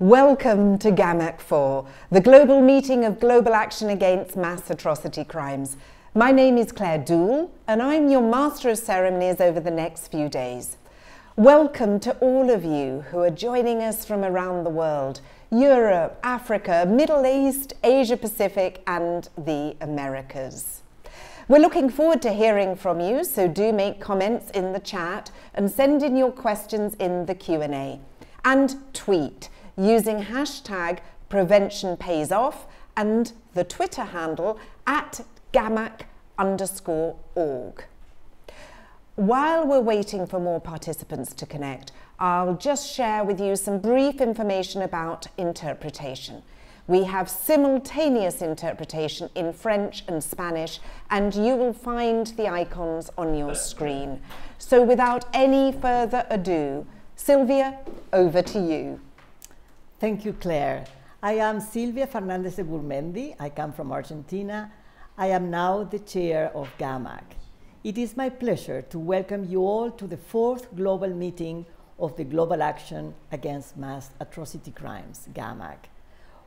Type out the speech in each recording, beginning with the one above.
Welcome to GAAMAC 4, the global meeting of global action against mass atrocity crimes. My name is Claire Doole, and I'm your Master of Ceremonies over the next few days. Welcome to all of you who are joining us from around the world Europe, Africa, Middle East, Asia Pacific, and the Americas. We're looking forward to hearing from you, so do make comments in the chat and send in your questions in the Q&A. And tweet using hashtag prevention pays off and the Twitter handle at gaamac underscore org. While we're waiting for more participants to connect, I'll just share with you some brief information about interpretation. We have simultaneous interpretation in French and Spanish, and you will find the icons on your screen. So without any further ado, Silvia, over to you. Thank you, Claire. I am Silvia Fernandez de Gurmendi. I come from Argentina. I am now the chair of GAAMAC. It is my pleasure to welcome you all to the fourth global meeting of the Global Action Against Mass Atrocity Crimes, GAAMAC.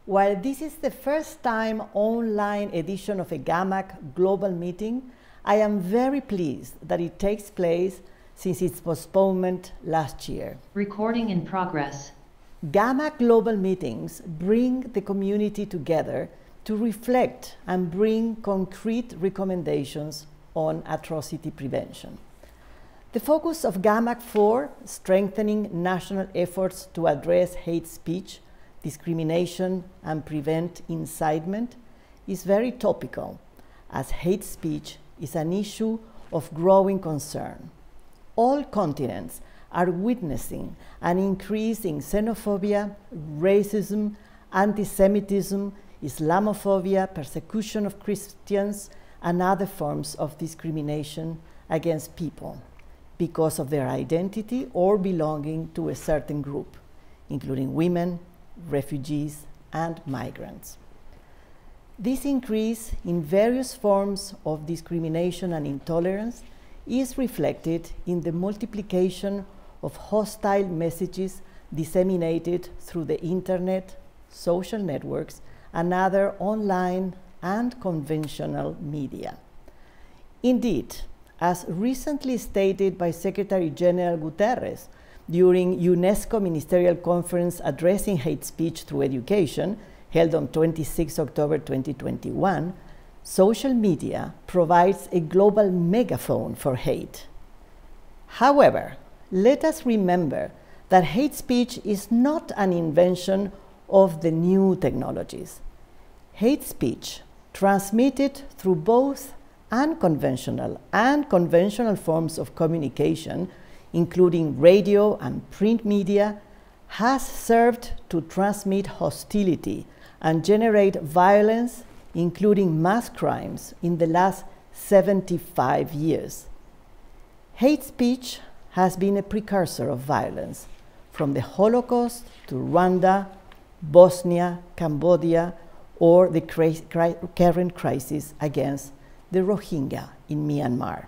While this is the first time online edition of a GAAMAC global meeting, I am very pleased that it takes place since its postponement last year. Recording in progress. GAAMAC global meetings bring the community together to reflect and bring concrete recommendations on atrocity prevention. The focus of GAAMAC 4, strengthening national efforts to address hate speech, discrimination, and prevent incitement, is very topical, as hate speech is an issue of growing concern. All continents are witnessing an increase in xenophobia, racism, anti Semitism, Islamophobia, persecution of Christians, and other forms of discrimination against people because of their identity or belonging to a certain group, including women, refugees, and migrants. This increase in various forms of discrimination and intolerance is reflected in the multiplication of hostile messages disseminated through the internet, social networks, and other online and conventional media. Indeed, as recently stated by Secretary General Guterres during UNESCO Ministerial Conference addressing hate speech through education, held on 26 October 2021, social media provides a global megaphone for hate. However, let us remember that hate speech is not an invention of the new technologies. Hate speech, transmitted through both unconventional and conventional forms of communication, including radio and print media, has served to transmit hostility and generate violence, including mass crimes, in the last 75 years. Hate speech has been a precursor of violence, from the Holocaust to Rwanda, Bosnia, Cambodia, or the current crisis against the Rohingya in Myanmar.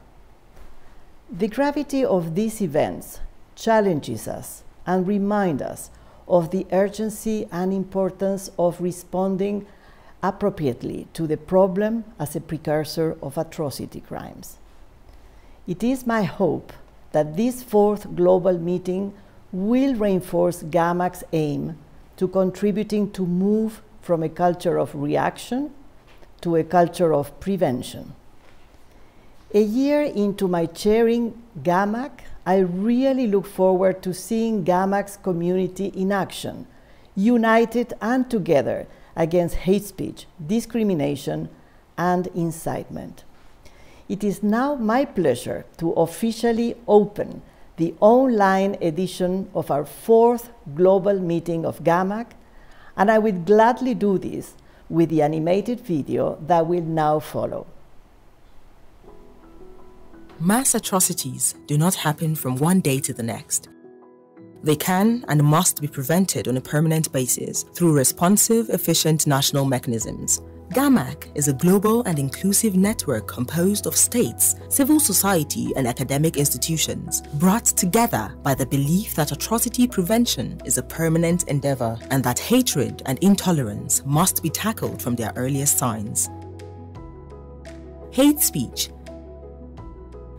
The gravity of these events challenges us and reminds us of the urgency and importance of responding appropriately to the problem as a precursor of atrocity crimes. It is my hope that this fourth global meeting will reinforce GAAMAC's aim to contributing to move from a culture of reaction to a culture of prevention. A year into my chairing GAAMAC, I really look forward to seeing GAAMAC's community in action, united and together against hate speech, discrimination, and incitement. It is now my pleasure to officially open the online edition of our fourth global meeting of GAAMAC, and I will gladly do this with the animated video that will now follow. Mass atrocities do not happen from one day to the next. They can and must be prevented on a permanent basis through responsive, efficient national mechanisms GAAMAC is a global and inclusive network composed of states, civil society, and academic institutions, brought together by the belief that atrocity prevention is a permanent endeavor and that hatred and intolerance must be tackled from their earliest signs. Hate speech,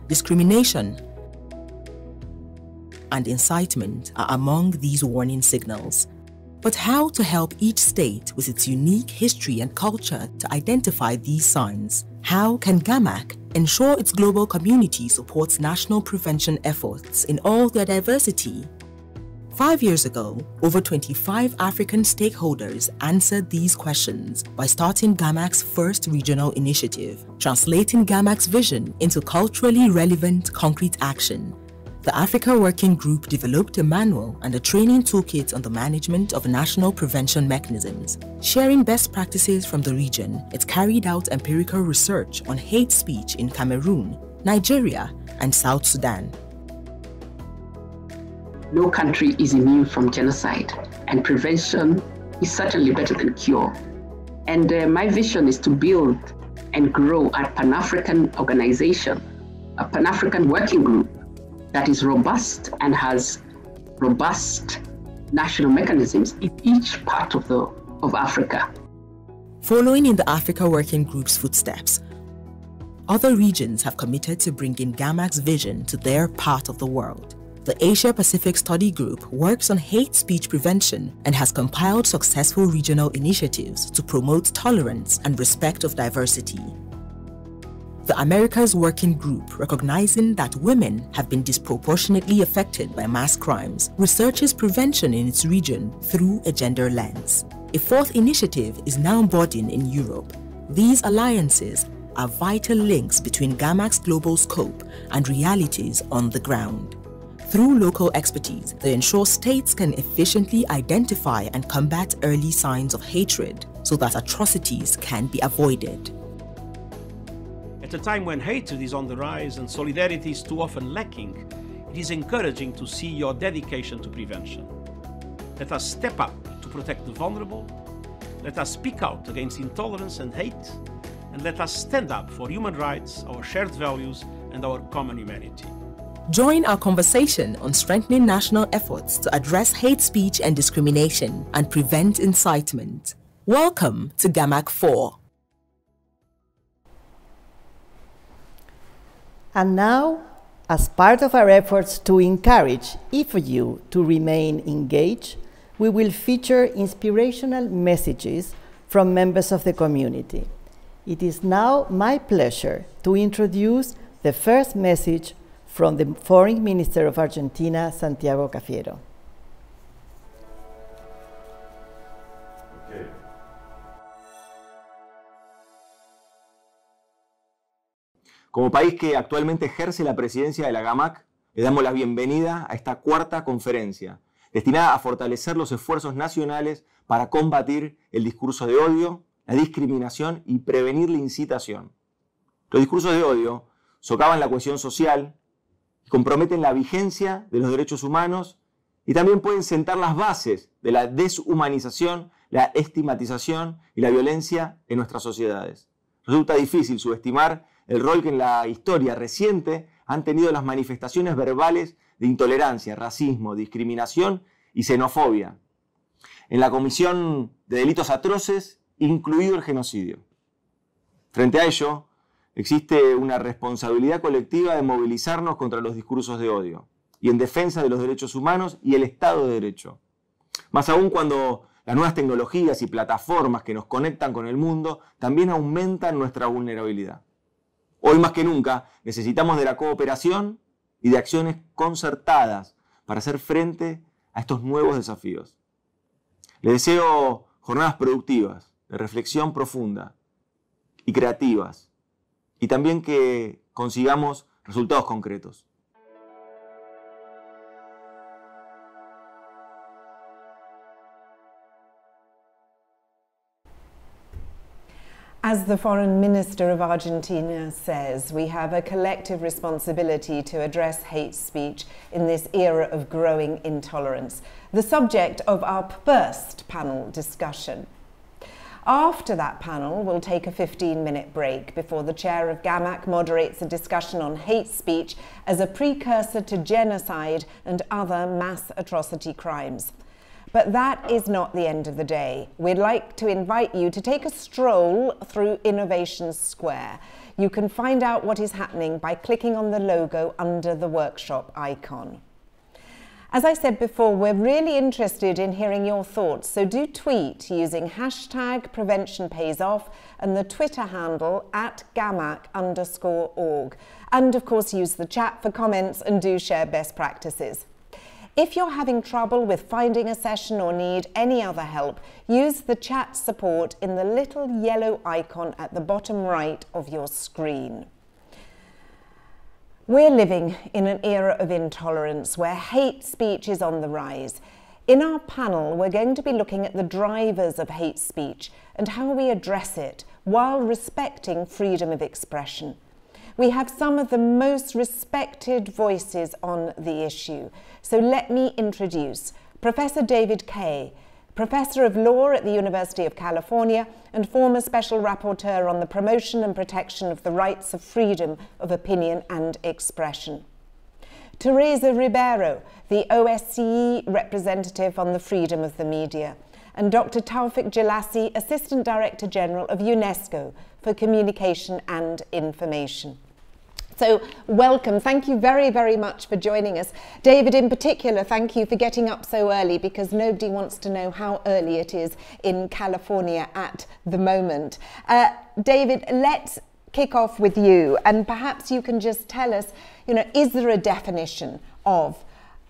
discrimination, and incitement are among these warning signals. But how to help each state with its unique history and culture to identify these signs? How can GAAMAC ensure its global community supports national prevention efforts in all their diversity? Five years ago, over 25 African stakeholders answered these questions by starting GAAMAC's first regional initiative, translating GAAMAC's vision into culturally relevant concrete action the Africa Working Group developed a manual and a training toolkit on the management of national prevention mechanisms. Sharing best practices from the region, it carried out empirical research on hate speech in Cameroon, Nigeria, and South Sudan. No country is immune from genocide, and prevention is certainly better than cure. And uh, my vision is to build and grow a Pan African organization, a Pan African working group that is robust and has robust national mechanisms in each part of, the, of Africa. Following in the Africa Working Group's footsteps, other regions have committed to bringing GAAMAC's vision to their part of the world. The Asia Pacific Study Group works on hate speech prevention and has compiled successful regional initiatives to promote tolerance and respect of diversity the Americas Working Group, recognizing that women have been disproportionately affected by mass crimes, researches prevention in its region through a gender lens. A fourth initiative is now budding in Europe. These alliances are vital links between GAAMAC's global scope and realities on the ground. Through local expertise, they ensure states can efficiently identify and combat early signs of hatred so that atrocities can be avoided. At a time when hatred is on the rise and solidarity is too often lacking, it is encouraging to see your dedication to prevention. Let us step up to protect the vulnerable, let us speak out against intolerance and hate, and let us stand up for human rights, our shared values, and our common humanity. Join our conversation on strengthening national efforts to address hate speech and discrimination and prevent incitement. Welcome to GAAMAC 4. And now, as part of our efforts to encourage you to remain engaged, we will feature inspirational messages from members of the community. It is now my pleasure to introduce the first message from the Foreign Minister of Argentina, Santiago Cafiero. Como país que actualmente ejerce la presidencia de la GAMAC, le damos la bienvenida a esta cuarta conferencia, destinada a fortalecer los esfuerzos nacionales para combatir el discurso de odio, la discriminación y prevenir la incitación. Los discursos de odio socavan la cohesión social, comprometen la vigencia de los derechos humanos y también pueden sentar las bases de la deshumanización, la estigmatización y la violencia en nuestras sociedades. Resulta difícil subestimar el rol que en la historia reciente han tenido las manifestaciones verbales de intolerancia, racismo, discriminación y xenofobia, en la comisión de delitos atroces, incluido el genocidio. Frente a ello, existe una responsabilidad colectiva de movilizarnos contra los discursos de odio y en defensa de los derechos humanos y el Estado de Derecho. Más aún cuando las nuevas tecnologías y plataformas que nos conectan con el mundo también aumentan nuestra vulnerabilidad. Hoy más que nunca necesitamos de la cooperación y de acciones concertadas para hacer frente a estos nuevos desafíos. Les deseo jornadas productivas, de reflexión profunda y creativas, y también que consigamos resultados concretos. As the Foreign Minister of Argentina says, we have a collective responsibility to address hate speech in this era of growing intolerance, the subject of our first panel discussion. After that panel, we'll take a 15 minute break before the chair of GAAMAC moderates a discussion on hate speech as a precursor to genocide and other mass atrocity crimes. But that is not the end of the day. We'd like to invite you to take a stroll through Innovation Square. You can find out what is happening by clicking on the logo under the workshop icon. As I said before, we're really interested in hearing your thoughts, so do tweet using hashtag prevention pays off and the Twitter handle at gaamac underscore org. And of course, use the chat for comments and do share best practices. If you're having trouble with finding a session or need any other help, use the chat support in the little yellow icon at the bottom right of your screen. We're living in an era of intolerance where hate speech is on the rise. In our panel, we're going to be looking at the drivers of hate speech and how we address it while respecting freedom of expression. We have some of the most respected voices on the issue. So let me introduce Professor David Kaye, Professor of Law at the University of California and former Special Rapporteur on the promotion and protection of the rights of freedom of opinion and expression. Teresa Ribeiro, the OSCE representative on the freedom of the media, and Dr. Tawfik Jelassi, Assistant Director General of UNESCO for Communication and Information. So, welcome. Thank you very, very much for joining us. David, in particular, thank you for getting up so early because nobody wants to know how early it is in California at the moment. Uh, David, let's kick off with you, and perhaps you can just tell us you know, is there a definition of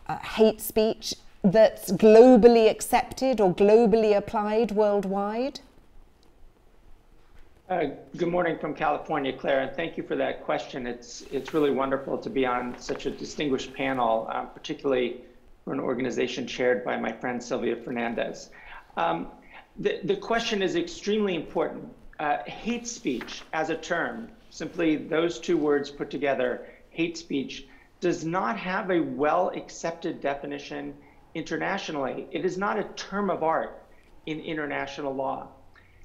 uh, hate speech that's globally accepted or globally applied worldwide? Uh, good morning from California, Claire, and thank you for that question. It's it's really wonderful to be on such a distinguished panel, um, particularly for an organization chaired by my friend Silvia Fernandez. Um, the, the question is extremely important. Uh, hate speech as a term, simply those two words put together, hate speech, does not have a well accepted definition internationally. It is not a term of art in international law.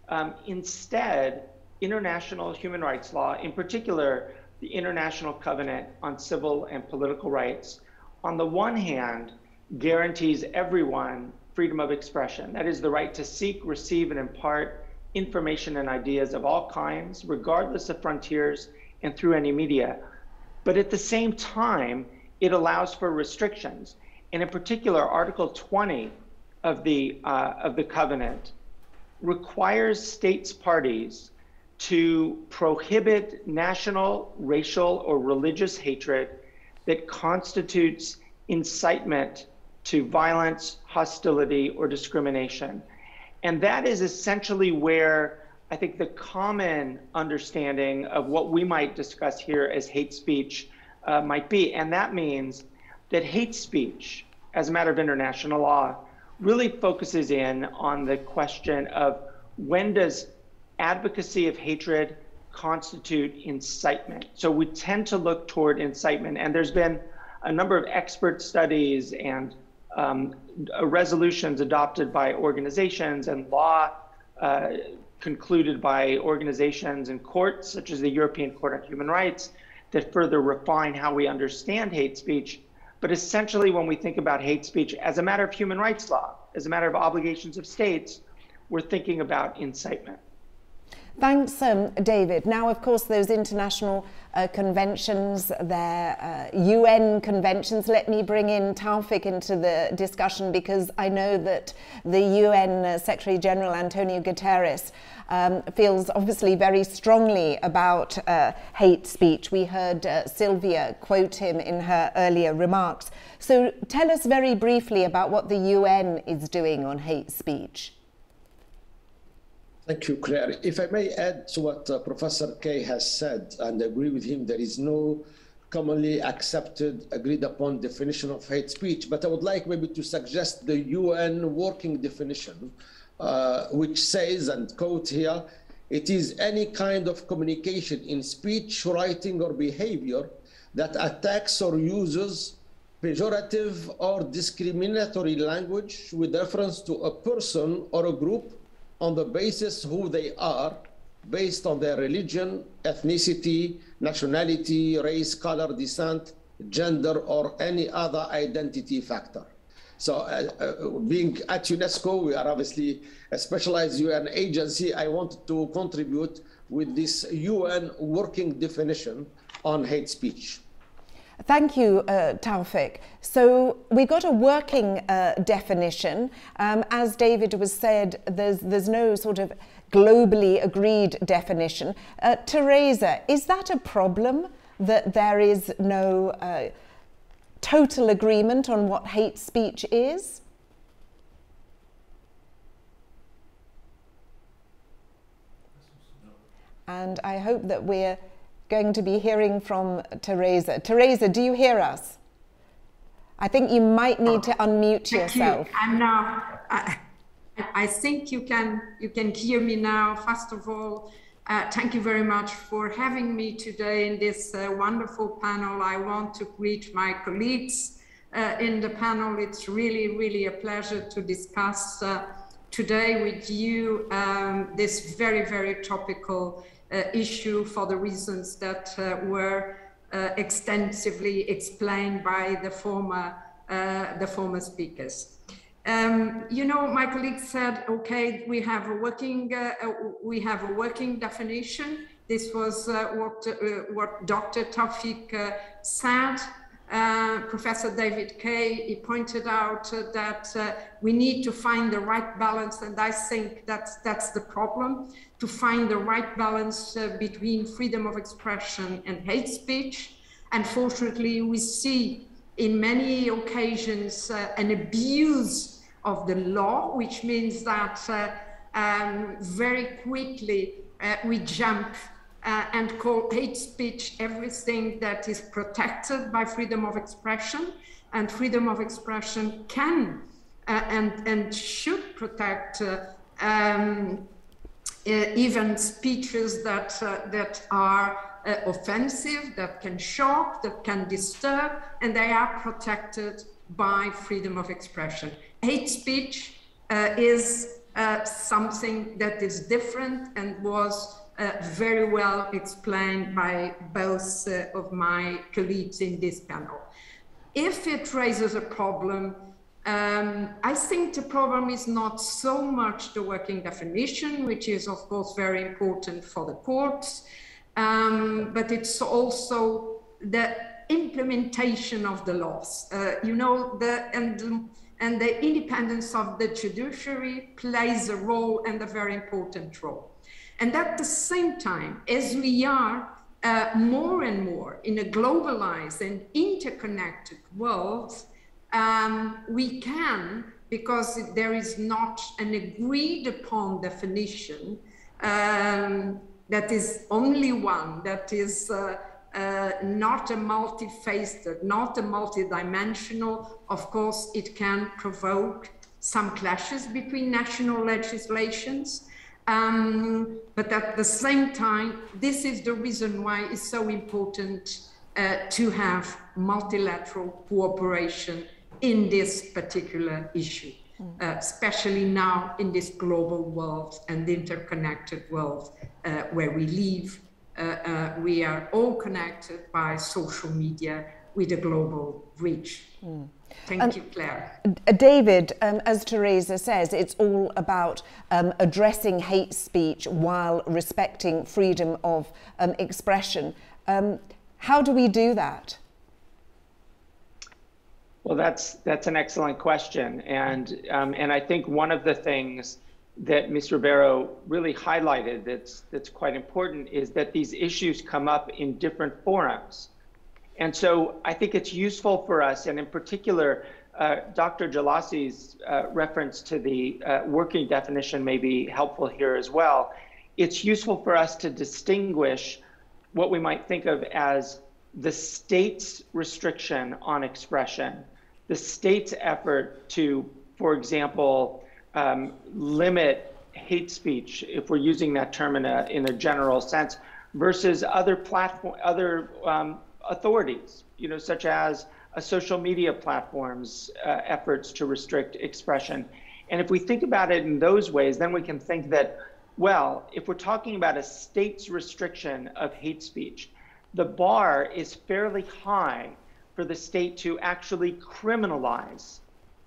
Um, instead, international human rights law, in particular, the International Covenant on Civil and Political Rights, on the one hand, guarantees everyone freedom of expression. That is the right to seek, receive, and impart information and ideas of all kinds, regardless of frontiers and through any media. But at the same time, it allows for restrictions. And in particular, Article 20 of the, uh, of the covenant requires states parties to prohibit national, racial, or religious hatred that constitutes incitement to violence, hostility, or discrimination. And that is essentially where I think the common understanding of what we might discuss here as hate speech uh, might be. And that means that hate speech, as a matter of international law, really focuses in on the question of when does advocacy of hatred constitute incitement. So we tend to look toward incitement, and there's been a number of expert studies and um, resolutions adopted by organizations and law uh, concluded by organizations and courts, such as the European Court on Human Rights, that further refine how we understand hate speech. But essentially, when we think about hate speech as a matter of human rights law, as a matter of obligations of states, we're thinking about incitement. Thanks, um, David. Now, of course, those international uh, conventions, their uh, UN conventions, let me bring in Tawfik into the discussion because I know that the UN uh, Secretary General Antonio Guterres um, feels obviously very strongly about uh, hate speech. We heard uh, Silvia quote him in her earlier remarks. So tell us very briefly about what the UN is doing on hate speech. Thank you, Claire. If I may add to what uh, Professor Kaye has said, and agree with him, there is no commonly accepted, agreed upon definition of hate speech, but I would like maybe to suggest the UN working definition, uh, which says, and quote here, it is any kind of communication in speech, writing, or behavior that attacks or uses pejorative or discriminatory language with reference to a person or a group on the basis who they are, based on their religion, ethnicity, nationality, race, color, descent, gender, or any other identity factor. So uh, uh, being at UNESCO, we are obviously a specialized UN agency. I wanted to contribute with this UN working definition on hate speech. Thank you, uh, Tawfik. So we got a working uh, definition. Um, as David was said, there's, there's no sort of globally agreed definition. Uh, Teresa, is that a problem that there is no uh, total agreement on what hate speech is? And I hope that we're going to be hearing from Teresa. Teresa, do you hear us? I think you might need to unmute yourself. You. I'm now. I, I think you can you can hear me now. First of all, uh, thank you very much for having me today in this uh, wonderful panel. I want to greet my colleagues uh, in the panel. It's really, really a pleasure to discuss uh, today with you um, this very, very topical uh, issue for the reasons that uh, were extensively explained by the former, the former speakers. Um, you know, my colleague said, okay, we have a working, uh, uh, we have a working definition. This was uh, what, uh, what Dr. Tawfik uh, said. Uh, Professor David Kaye, he pointed out that we need to find the right balance, and I think that's, that's the problem, to find the right balance between freedom of expression and hate speech. Unfortunately, we see in many occasions an abuse of the law, which means that uh, um, very quickly uh, we jump uh, and call hate speech everything that is protected by freedom of expression. And freedom of expression can and, and should protect um, even speeches that, that are uh, offensive, that can shock, that can disturb, and they are protected by freedom of expression hate speech uh, is uh, something that is different and was uh, very well explained by both uh, of my colleagues in this panel. If it raises a problem, um, I think the problem is not so much the working definition, which is of course very important for the courts, um, but it's also the implementation of the laws. Uh, you know, the and and the independence of the judiciary plays a role and a very important role. And at the same time, as we are uh, more and more in a globalized and interconnected world, um, we can, because there is not an agreed upon definition, um, that is only one, that is uh, uh, not a multifaceted, not a multidimensional. Of course, it can provoke some clashes between national legislations. Um, but at the same time, this is the reason why it's so important uh, to have multilateral cooperation in this particular issue, uh, especially now in this global world and the interconnected world uh, where we live uh, uh, we are all connected by social media with a global reach. Mm. Thank um, you, Claire. David, um, as Teresa says, it's all about um, addressing hate speech while respecting freedom of um, expression. Um, how do we do that? Well, that's that's an excellent question, and um, and I think one of the things that Mr. Ribeiro really highlighted that's, that's quite important is that these issues come up in different forums. And so I think it's useful for us, and in particular, uh, Dr. Jelassi's uh, reference to the uh, working definition may be helpful here as well. It's useful for us to distinguish what we might think of as the state's restriction on expression, the state's effort to, for example, um, limit hate speech, if we're using that term in a, in a general sense, versus other platform, other um, authorities, you know, such as a social media platforms' uh, efforts to restrict expression. And if we think about it in those ways, then we can think that, well, if we're talking about a state's restriction of hate speech, the bar is fairly high for the state to actually criminalize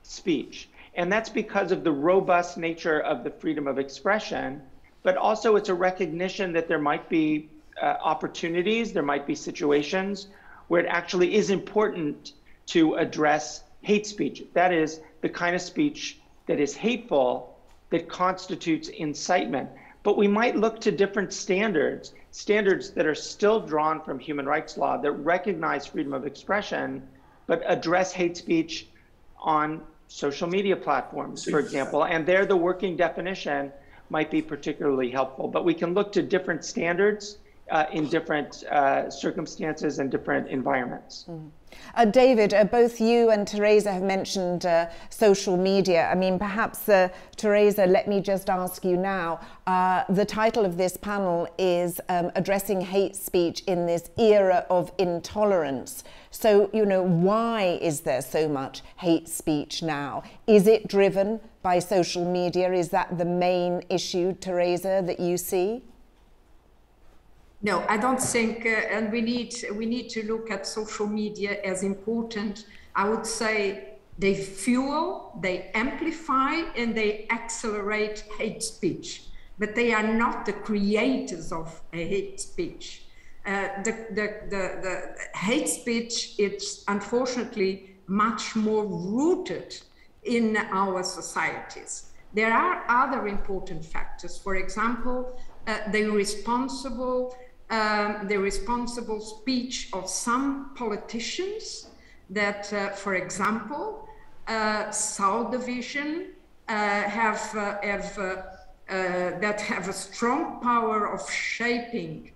speech. And that's because of the robust nature of the freedom of expression, but also it's a recognition that there might be uh, opportunities, there might be situations where it actually is important to address hate speech. That is the kind of speech that is hateful, that constitutes incitement. But we might look to different standards, standards that are still drawn from human rights law that recognize freedom of expression, but address hate speech on social media platforms, for example. And there, the working definition might be particularly helpful. But we can look to different standards uh, in different uh, circumstances and different environments. Mm. Uh, David, uh, both you and Teresa have mentioned uh, social media. I mean, perhaps, uh, Teresa, let me just ask you now. the title of this panel is um, Addressing Hate Speech in This Era of Intolerance. So, you know, why is there so much hate speech now? Is it driven by social media? Is that the main issue, Teresa, that you see? No, I don't think, uh, and we need we need to look at social media as important. I would say they fuel, they amplify, and they accelerate hate speech. But they are not the creators of hate speech. Uh, the, the, the, the hate speech it's unfortunately much more rooted in our societies. There are other important factors. For example, uh, the irresponsible um, the responsible speech of some politicians that, uh, for example, uh, South Division uh, have, uh, have uh, uh, that have a strong power of shaping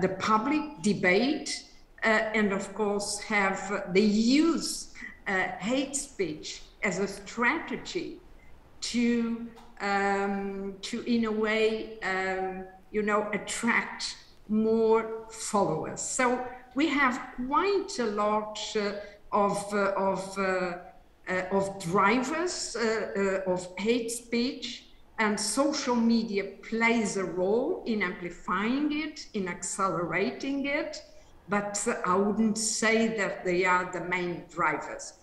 the public debate and, of course, have they use hate speech as a strategy to, um, to in a way, um, you know, attract more followers. So we have quite a lot uh, of, uh, of, uh, uh of drivers uh, uh, of hate speech, and social media plays a role in amplifying it, in accelerating it, but I wouldn't say that they are the main drivers.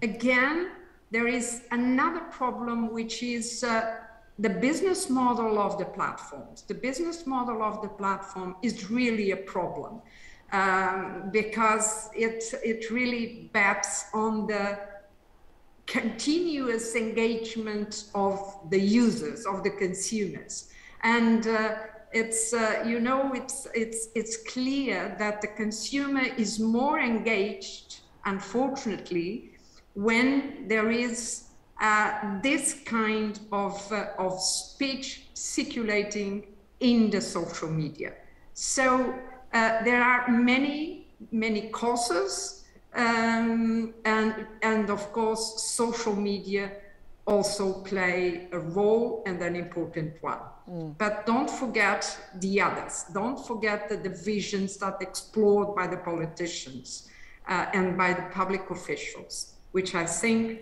Again, there is another problem, which is the business model of the platforms, the business model of the platform is really a problem um, because it, it really bets on the continuous engagement of the users, of the consumers. And uh, it's, uh, you know, it's, it's, it's clear that the consumer is more engaged, unfortunately, when there is uh, this kind of, uh, of speech circulating in the social media. So uh, there are many, many causes, um, and, and of course, social media also play a role and an important one. Mm. But don't forget the others. Don't forget the divisions that explored by the politicians uh, and by the public officials, which I think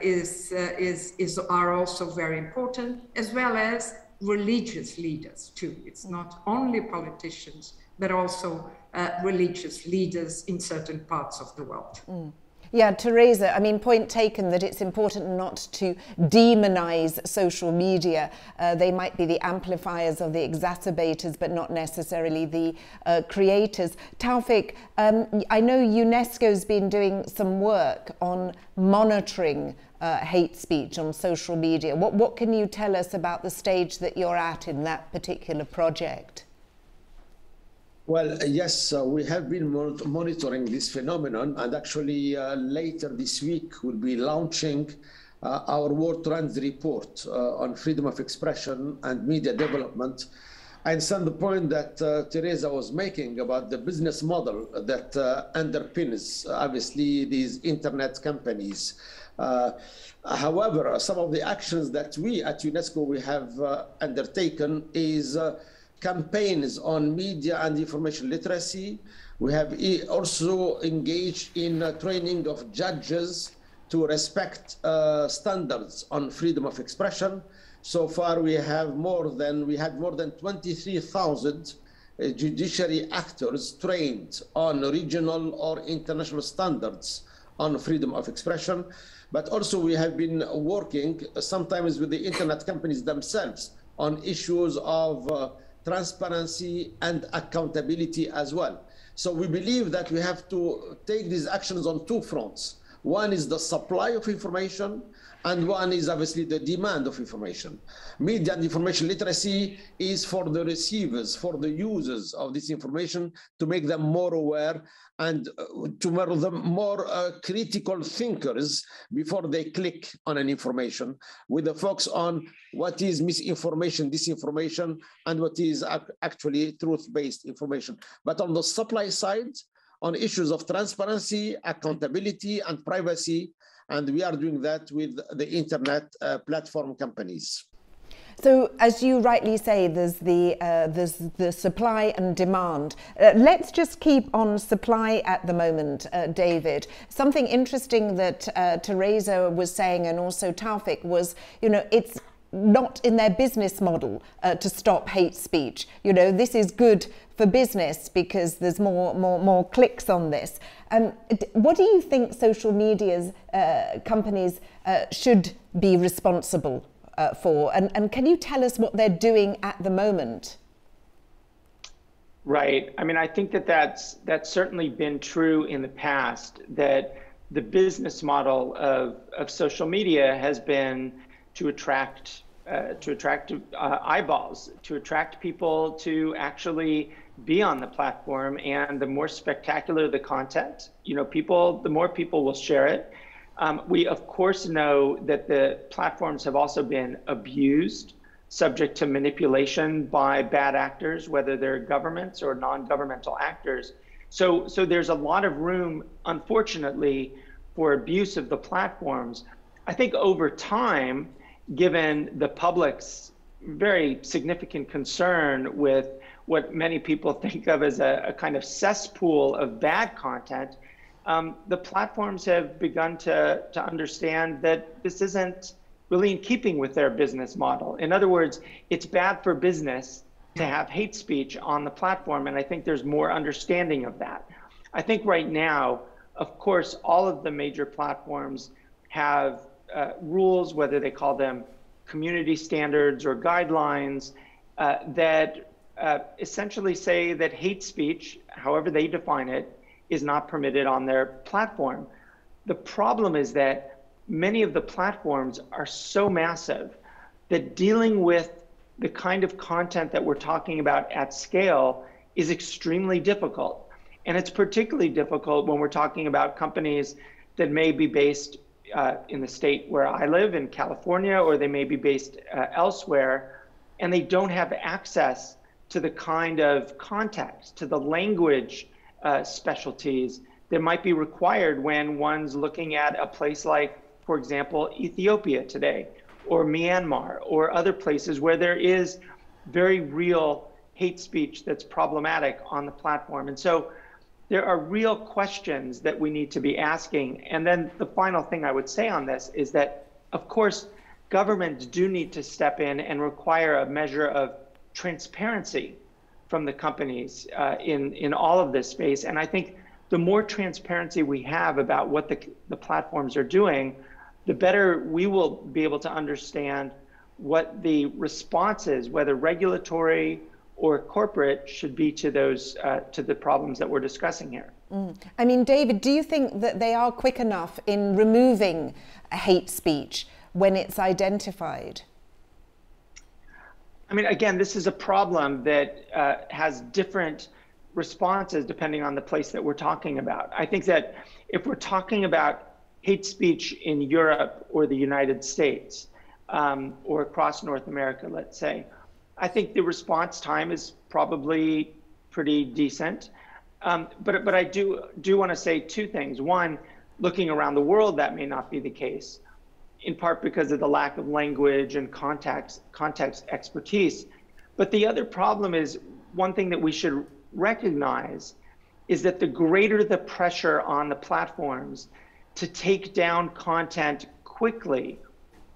is, uh, is, is, are also very important, as well as religious leaders too. It's not only politicians, but also uh, religious leaders in certain parts of the world. Mm. Yeah, Teresa, I mean, point taken that it's important not to demonize social media. Uh, they might be the amplifiers or the exacerbators, but not necessarily the uh, creators. Tawfik, um, I know UNESCO's been doing some work on monitoring uh, hate speech on social media. What, what can you tell us about the stage that you're at in that particular project? Well, yes, uh, we have been monitoring this phenomenon, and actually uh, later this week we'll be launching uh, our World Trends report uh, on freedom of expression and media development. I understand the point that uh, Teresa was making about the business model that uh, underpins, obviously, these internet companies. however, some of the actions that we at UNESCO we have undertaken is campaigns on media and information literacy. We have also engaged in training of judges to respect uh, standards on freedom of expression. So far, we have more than we had more than 23,000 uh, judiciary actors trained on regional or international standards on freedom of expression. But also, we have been working sometimes with the internet companies themselves on issues of uh, transparency and accountability as well. So we believe that we have to take these actions on two fronts. One is the supply of information, and one is obviously the demand of information. Media and information literacy is for the receivers, for the users of this information to make them more aware and uh, to make them more uh, critical thinkers before they click on an information with a focus on what is misinformation, disinformation, and what is actually truth-based information. But on the supply side, on issues of transparency, accountability, and privacy, and we are doing that with the internet uh, platform companies. So, as you rightly say, there's the uh, there's the supply and demand. Uh, let's just keep on supply at the moment, uh, David. Something interesting that uh, Teresa was saying, and also Tawfik, was you know it's not in their business model uh, to stop hate speech. You know, this is good for business because there's more more more clicks on this. Um, what do you think social media's uh, companies uh, should be responsible uh, for? And, and can you tell us what they're doing at the moment? Right. I mean, I think that that's that's certainly been true in the past. That the business model of of social media has been to attract uh, to attract uh, eyeballs, to attract people to actually be on the platform. And the more spectacular the content, you know, people, the more people will share it. Um, we, of course, know that the platforms have also been abused, subject to manipulation by bad actors, whether they're governments or non governmental actors. So, so there's a lot of room, unfortunately, for abuse of the platforms. I think over time, given the public's very significant concern with what many people think of as a, a kind of cesspool of bad content, um, the platforms have begun to, to understand that this isn't really in keeping with their business model. In other words, it's bad for business to have hate speech on the platform, and I think there's more understanding of that. I think right now, of course, all of the major platforms have uh, rules, whether they call them community standards or guidelines, uh, that uh, essentially say that hate speech, however they define it, is not permitted on their platform. The problem is that many of the platforms are so massive that dealing with the kind of content that we're talking about at scale is extremely difficult. And it's particularly difficult when we're talking about companies that may be based uh, in the state where I live in California, or they may be based uh, elsewhere, and they don't have access to the kind of context, to the language uh, specialties that might be required when one's looking at a place like, for example, Ethiopia today, or Myanmar, or other places where there is very real hate speech that's problematic on the platform. And so there are real questions that we need to be asking. And then the final thing I would say on this is that, of course, governments do need to step in and require a measure of transparency from the companies uh, in, in all of this space. And I think the more transparency we have about what the, the platforms are doing, the better we will be able to understand what the response is, whether regulatory or corporate should be to those uh, to the problems that we're discussing here. Mm. I mean, David, do you think that they are quick enough in removing hate speech when it's identified? I mean, again, this is a problem that uh, has different responses depending on the place that we're talking about. I think that if we're talking about hate speech in Europe or the United States um, or across North America, let's say, I think the response time is probably pretty decent. Um, but but I do do want to say two things. One, looking around the world, that may not be the case, in part because of the lack of language and context context expertise. But the other problem is one thing that we should recognize is that the greater the pressure on the platforms, to take down content quickly,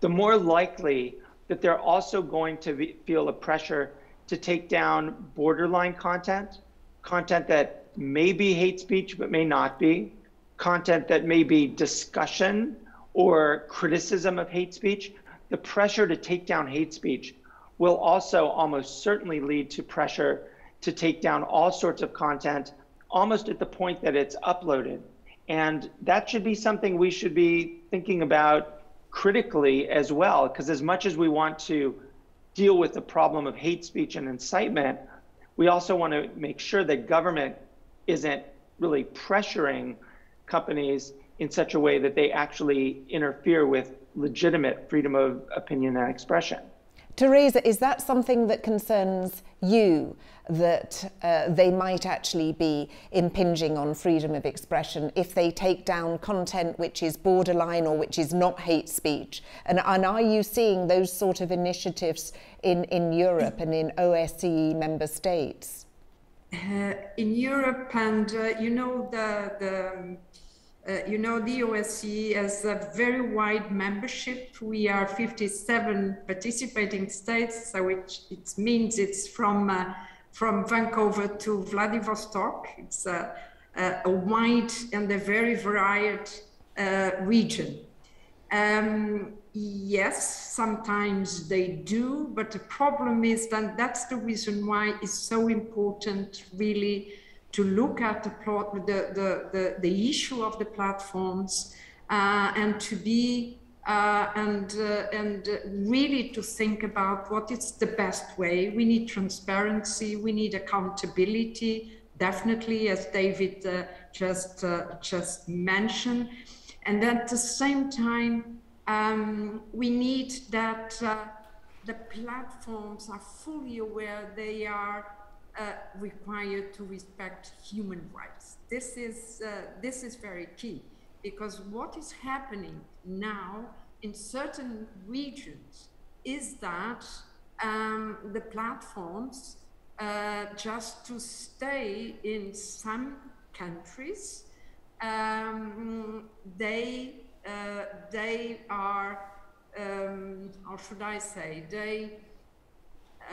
the more likely that they're also going to be, feel a pressure to take down borderline content, content that may be hate speech but may not be, content that may be discussion or criticism of hate speech. The pressure to take down hate speech will also almost certainly lead to pressure to take down all sorts of content almost at the point that it's uploaded. And that should be something we should be thinking about critically as well, because as much as we want to deal with the problem of hate speech and incitement, we also want to make sure that government isn't really pressuring companies in such a way that they actually interfere with legitimate freedom of opinion and expression. Teresa, is that something that concerns you that uh, they might actually be impinging on freedom of expression if they take down content which is borderline or which is not hate speech? And, and are you seeing those sort of initiatives in, in Europe and in OSCE member states? Uh, in Europe, and uh, you know, the, the uh, you know, the OSCE has a very wide membership. We are 57 participating states, so it, it means it's from, uh, from Vancouver to Vladivostok. It's a, a, a wide and a very varied uh, region. Um, yes, sometimes they do, but the problem is that that's the reason why it's so important, really, to look at the, plot, the, the, the, the issue of the platforms uh, and to be uh, and uh, and really to think about what is the best way. We need transparency. We need accountability. Definitely, as David uh, just uh, just mentioned, and at the same time, um, we need that uh, the platforms are fully aware they are uh, required to respect human rights. This is, uh, this is very key because what is happening now in certain regions is that um, the platforms uh, just to stay in some countries, um, they, uh, they are, um, how should I say, they,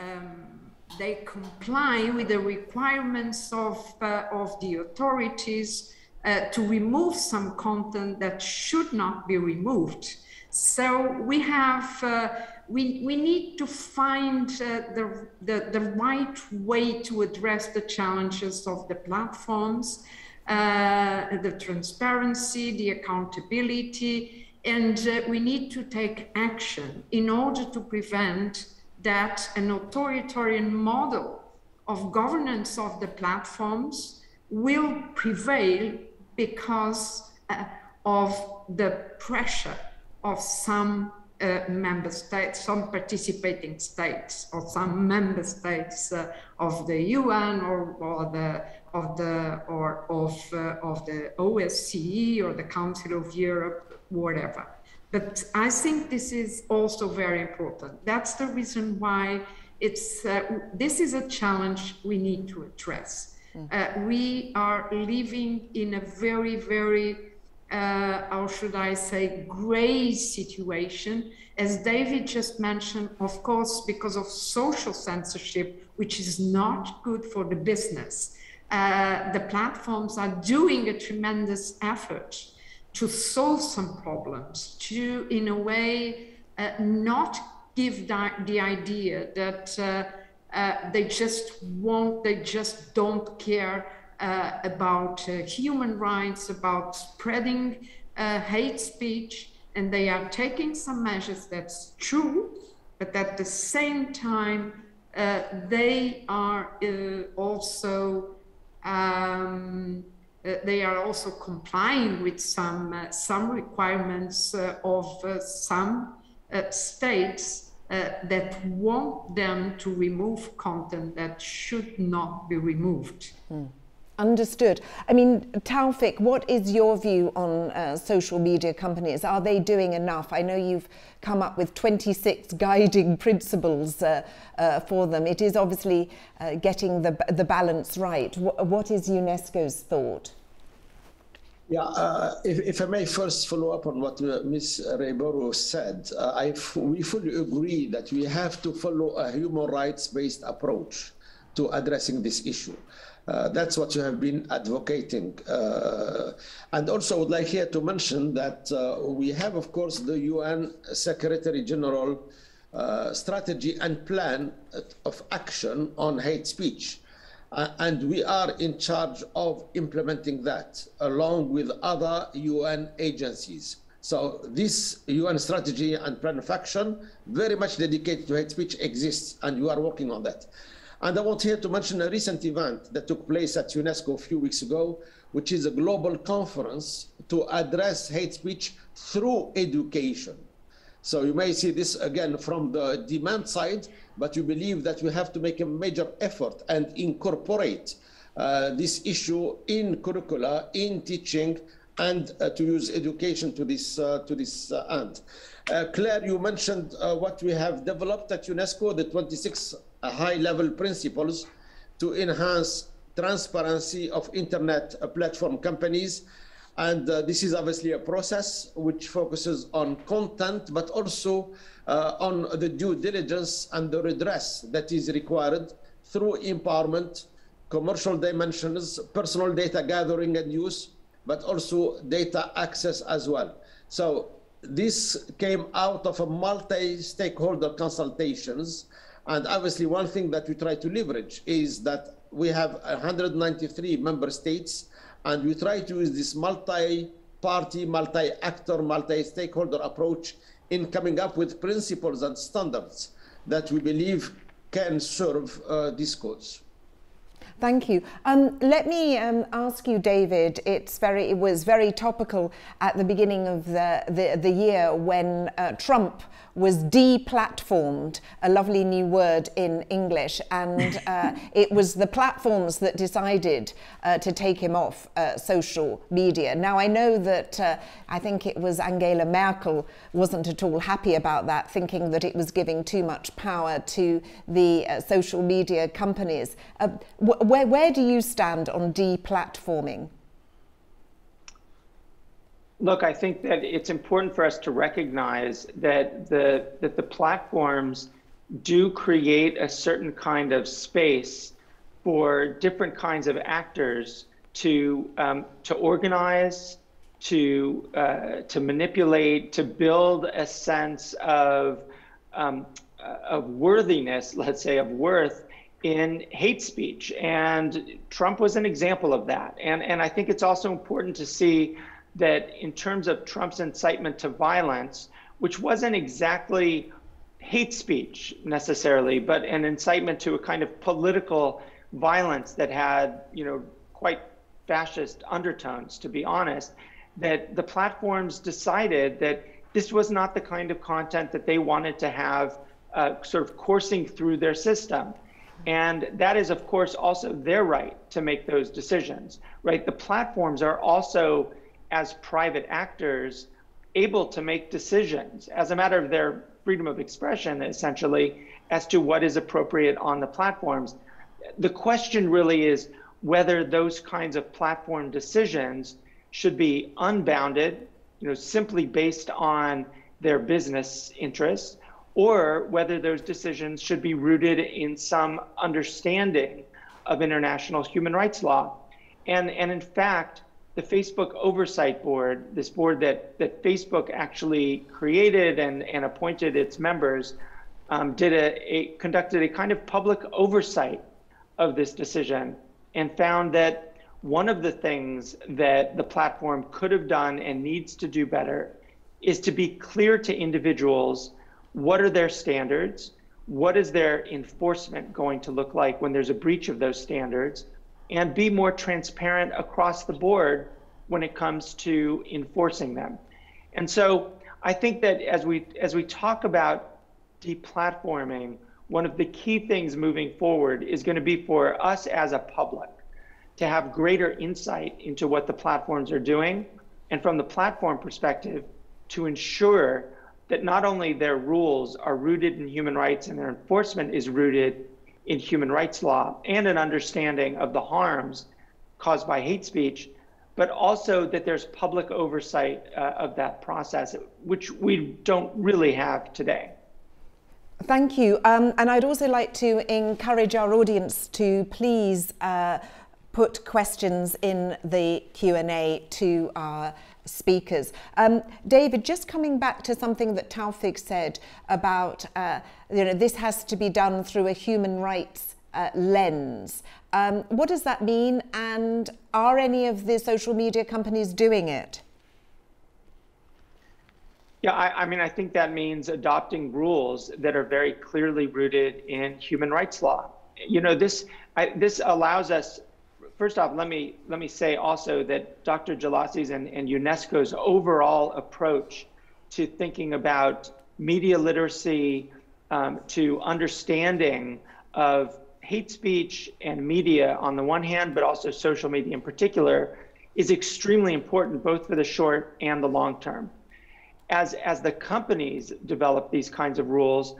um, they comply with the requirements of, uh, of the authorities uh, to remove some content that should not be removed. So we have, uh, we, we need to find uh, the, the, the right way to address the challenges of the platforms, uh, the transparency, the accountability, and uh, we need to take action in order to prevent that an authoritarian model of governance of the platforms will prevail because uh, of the pressure of some uh, member states, some participating states, or some member states uh, of the UN or, or the of the or of uh, of the OSCE or the Council of Europe, whatever. But I think this is also very important. That's the reason why it's uh, this is a challenge we need to address. Mm. Uh, we are living in a very, very uh, how should I say, gray situation. As David just mentioned, of course, because of social censorship, which is not good for the business. Uh, the platforms are doing a tremendous effort to solve some problems, to, in a way, uh, not give the, the idea that uh, uh, they just won't, they just don't care uh, about uh, human rights, about spreading uh, hate speech, and they are taking some measures that's true, but at the same time, they are also um, uh, they are also complying with some, uh, some requirements uh, of some states that want them to remove content that should not be removed. Mm. Understood. I mean, Tawfik, what is your view on uh, social media companies? Are they doing enough? I know you've come up with 26 guiding principles uh, uh, for them. It is obviously getting the, the balance right. W what is UNESCO's thought? Yeah, uh, if, if, I may first follow up on what uh, Ms. Ribeiro said, uh, we fully agree that we have to follow a human rights-based approach to addressing this issue. Uh, that's what you have been advocating. Uh, and also I would like here to mention that uh, we have, of course, the UN Secretary General strategy and plan of action on hate speech. Uh, and we are in charge of implementing that along with other UN agencies. So this UN strategy and plan of action, very much dedicated to hate speech, exists, and you are working on that. And I want here to mention a recent event that took place at UNESCO a few weeks ago, which is a global conference to address hate speech through education. So you may see this again from the demand side, but we believe that we have to make a major effort and incorporate uh, this issue in curricula, in teaching, and uh, to use education to this uh, to this uh, end. Uh, Claire, you mentioned uh, what we have developed at UNESCO, the 26 high-level principles to enhance transparency of internet platform companies and this is obviously a process which focuses on content, but also uh, on the due diligence and the redress that is required through empowerment, commercial dimensions, personal data gathering and use, but also data access as well. So this came out of a multi-stakeholder consultations. And obviously one thing that we try to leverage is that we have 193 member states and we try to use this multi-party, multi-actor, multi-stakeholder approach in coming up with principles and standards that we believe can serve uh, this cause. Thank you. Um, let me um, ask you, David. It's very. It was very topical at the beginning of the the, the year when uh, Trump was deplatformed, a lovely new word in English, and uh, it was the platforms that decided uh, to take him off uh, social media. Now I know that uh, I think it was Angela Merkel wasn't at all happy about that, thinking that it was giving too much power to the uh, social media companies. Wh where where do you stand on deplatforming? Look, I think that it's important for us to recognize that the that the platforms do create a certain kind of space for different kinds of actors to um, to organize, to uh, to manipulate, to build a sense of um, of worthiness, let's say, of worth in hate speech. And Trump was an example of that. And and I think it's also important to see that in terms of Trump's incitement to violence, which wasn't exactly hate speech necessarily, but an incitement to a kind of political violence that had, you know, quite fascist undertones, to be honest, that the platforms decided that this was not the kind of content that they wanted to have uh, sort of coursing through their system. And that is, of course, also their right to make those decisions, right? The platforms are also as private actors able to make decisions as a matter of their freedom of expression, essentially, as to what is appropriate on the platforms. The question really is whether those kinds of platform decisions should be unbounded, you know, simply based on their business interests, or whether those decisions should be rooted in some understanding of international human rights law. And, and in fact, the Facebook Oversight Board, this board that, that Facebook actually created and, and appointed its members, um, did a, a, conducted a kind of public oversight of this decision and found that one of the things that the platform could have done and needs to do better is to be clear to individuals what are their standards, what is their enforcement going to look like when there's a breach of those standards, and be more transparent across the board when it comes to enforcing them. And so I think that as we as we talk about deplatforming, one of the key things moving forward is going to be for us as a public to have greater insight into what the platforms are doing and from the platform perspective to ensure that not only their rules are rooted in human rights and their enforcement is rooted in human rights law and an understanding of the harms caused by hate speech, but also that there's public oversight uh, of that process, which we don't really have today. Thank you. Um, and I'd also like to encourage our audience to please uh, put questions in the Q&A to our speakers. Um, David, just coming back to something that Tawfik said about, uh, you know, this has to be done through a human rights uh, lens. Um, what does that mean? And are any of the social media companies doing it? Yeah, I, I, mean, I think that means adopting rules that are very clearly rooted in human rights law. You know, this I, this allows us. First off, let me let me say also that Dr. Jelassi's and, and UNESCO's overall approach to thinking about media literacy, um, to understanding of hate speech and media on the one hand, but also social media in particular, is extremely important both for the short and the long term as as the companies develop these kinds of rules,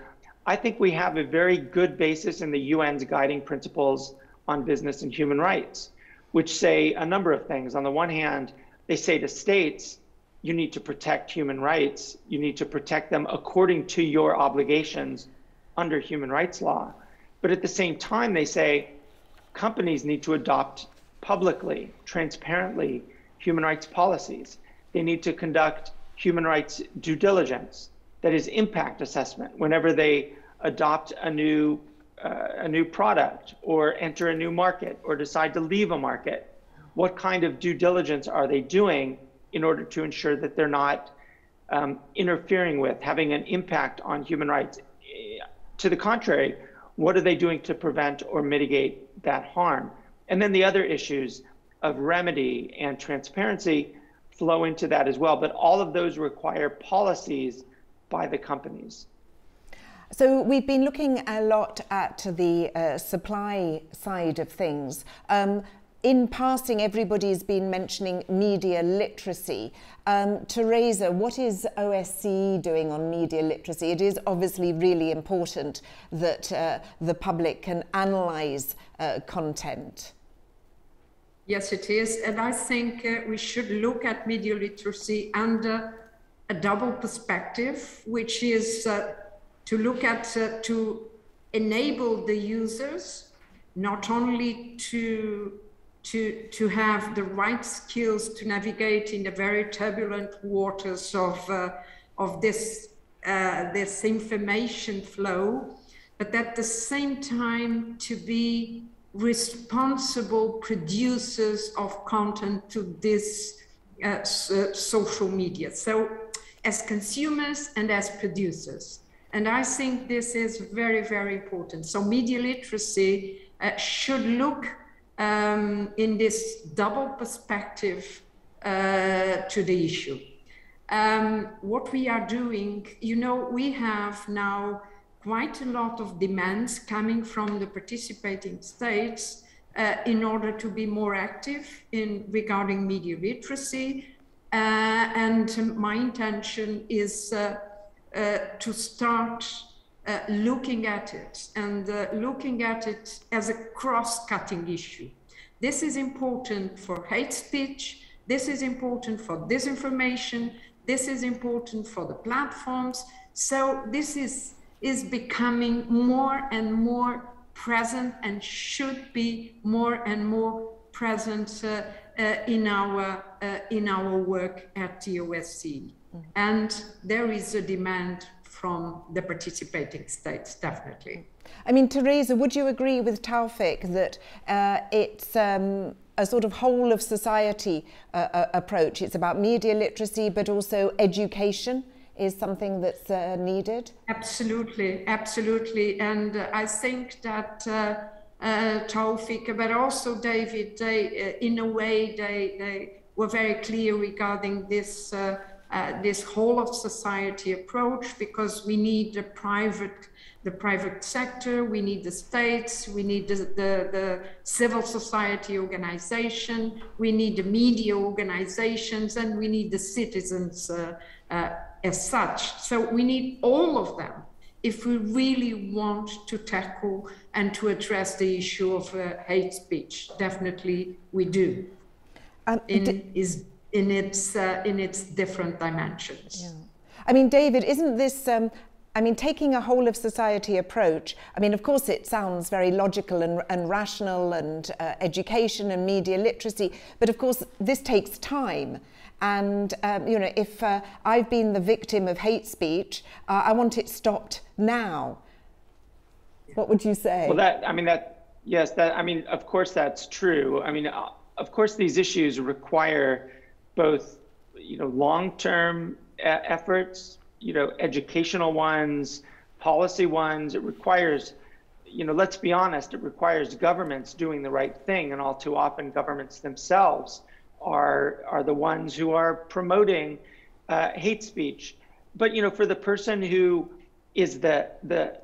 I think we have a very good basis in the UN's guiding principles on business and human rights, which say a number of things. On the one hand, they say to states, you need to protect human rights. You need to protect them according to your obligations under human rights law. But at the same time, they say companies need to adopt publicly, transparently, human rights policies. They need to conduct human rights due diligence, that is impact assessment, whenever they adopt a new uh, a new product or enter a new market or decide to leave a market. What kind of due diligence are they doing in order to ensure that they're not um, interfering with, having an impact on human rights? To the contrary, what are they doing to prevent or mitigate that harm? And then the other issues of remedy and transparency flow into that as well. But all of those require policies by the companies. So we've been looking a lot at the uh, supply side of things. Um, in passing, everybody's been mentioning media literacy. Um, Teresa, what is OSCE doing on media literacy? It is obviously really important that uh, the public can analyse uh, content. Yes, it is. And I think uh, we should look at media literacy under a double perspective, which is uh, to look at, uh, to enable the users not only to, to, to have the right skills to navigate in the very turbulent waters of, uh, of this, uh, this information flow, but at the same time to be responsible producers of content to this uh, social media. So as consumers and as producers. And I think this is very, very important. So media literacy uh, should look um, in this double perspective uh, to the issue. Um, what we are doing, you know, we have now quite a lot of demands coming from the participating states uh, in order to be more active in regarding media literacy. Uh, and my intention is uh, to start uh, looking at it and uh, looking at it as a cross-cutting issue. This is important for hate speech. This is important for disinformation. This is important for the platforms. So this is is becoming more and more present and should be more and more present uh, uh, in our uh, in our work at the OSCE. And there is a demand from the participating states, definitely. I mean, Teresa, would you agree with Tawfik that uh, it's um, a sort of whole of society uh, uh, approach? It's about media literacy, but also education is something that's uh, needed? Absolutely, absolutely. And uh, I think that uh, uh Tawfik, but also David, they, uh, in a way, they, they were very clear regarding this, uh, this whole of society approach because we need the private the private sector, we need the states, we need the, the, the, civil society organization, we need the media organizations, and we need the citizens uh, uh, as such. So we need all of them if we really want to tackle and to address the issue of uh, hate speech. Definitely we do. in, is in its uh, in its different dimensions. Yeah. I mean, David, isn't this? Um, I mean, taking a whole of society approach, I mean, of course, it sounds very logical and, and rational and uh, education and media literacy, but of course, this takes time. And, um, you know, if uh, I've been the victim of hate speech, uh, I want it stopped now. What would you say? Well, that, I mean, that, yes, that, I mean, of course, that's true. I mean, uh, of course, these issues require both, you know, long-term efforts, you know, educational ones, policy ones. It requires, you know, let's be honest, it requires governments doing the right thing. And all too often, governments themselves are, are the ones who are promoting uh, hate speech. But, you know, for the person who is the, the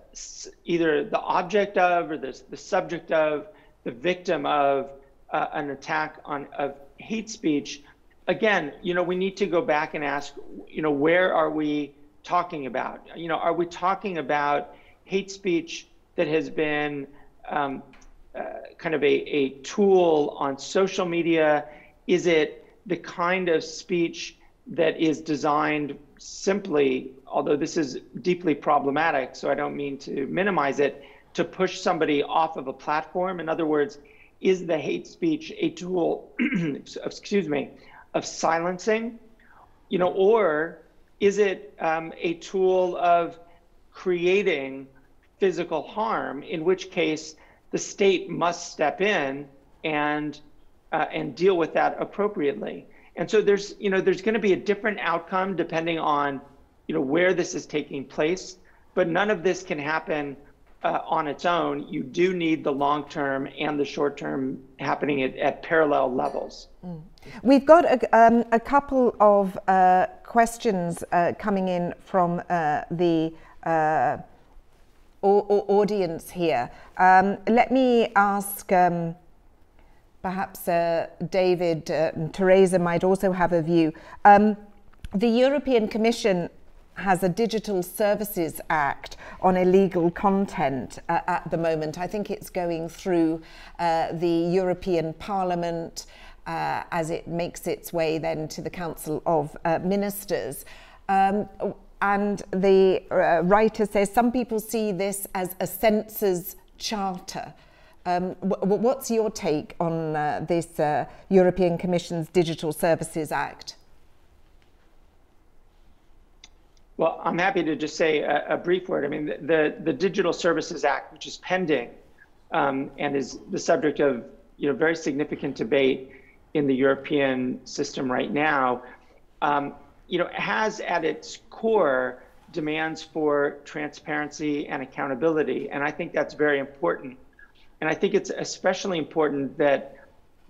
either the object of or the, the subject of, the victim of uh, an attack on of hate speech, again, you know, we need to go back and ask, you know, where are we talking about? You know, are we talking about hate speech that has been um, uh, kind of a, a tool on social media? Is it the kind of speech that is designed simply, although this is deeply problematic, so I don't mean to minimize it, to push somebody off of a platform? In other words, is the hate speech a tool, excuse me, of silencing, you know, or is it um, a tool of creating physical harm, in which case the state must step in and uh, and deal with that appropriately. And so there's you know there's going to be a different outcome depending on you know where this is taking place, but none of this can happen uh, on its own, you do need the long term and the short term happening at, at parallel levels. Mm. We've got a, um, a couple of uh, questions uh, coming in from uh, the uh, audience here. Um, let me ask. Um, perhaps uh, David and Teresa might also have a view. Um, the European Commission has a Digital Services Act on illegal content uh, at the moment. I think it's going through uh, the European Parliament uh, as it makes its way then to the Council of uh, Ministers. Um, and the uh, writer says some people see this as a censor's charter. Um, what's your take on uh, this European Commission's Digital Services Act? Well, I'm happy to just say a, a brief word. I mean, the, the, the, Digital Services Act, which is pending um, and is the subject of you know very significant debate in the European system right now, um, you know, has at its core demands for transparency and accountability, and I think that's very important. And I think it's especially important that